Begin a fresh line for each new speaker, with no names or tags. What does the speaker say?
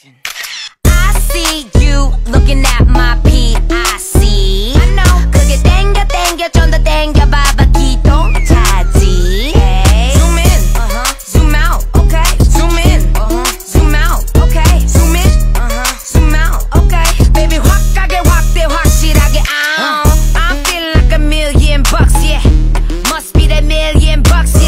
Action. I see you looking at my PIC. I know. 그게 땡겨 땡겨 좀더 땡겨 봐봐 기도 차지. Hey. Zoom in, uh-huh. zoom out, okay. Zoom in, uh-huh. zoom out, okay. Zoom in, uh-huh. zoom out, okay. Baby 확 가게 확대 확실하게 I'm. Uh. I feel like a million bucks, yeah. Must be that million bucks.